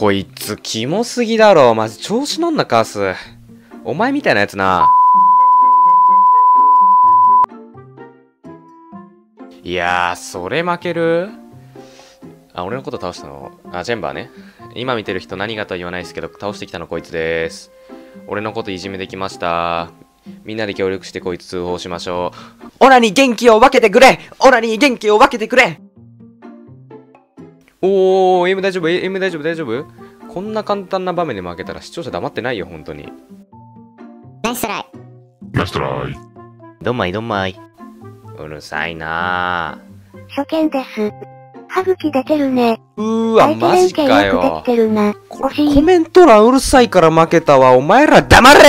こいつ、キモすぎだろ。マジ調子乗んな、カース。お前みたいなやつな。いやー、それ負ける？あ、俺のこと倒したの？あ、ジェンバーね。今見てる人何がとは言わないですけど、倒してきたのこいつです。俺のこといじめできました。みんなで協力してこいつ通報しましょう。オラに元気を分けてくれオラに元気を分けてくれおー、エイム大丈夫 ?エイム大丈夫？大丈夫？こんな簡単な場面で負けたら視聴者黙ってないよ、本当に。ナイストライ。ナイストライ。どんまいどんまい。うるさいな初見です。歯茎出てるね。ぁ。うーわ、マジかよ。コメント欄うるさいから負けたわ。お前ら黙れ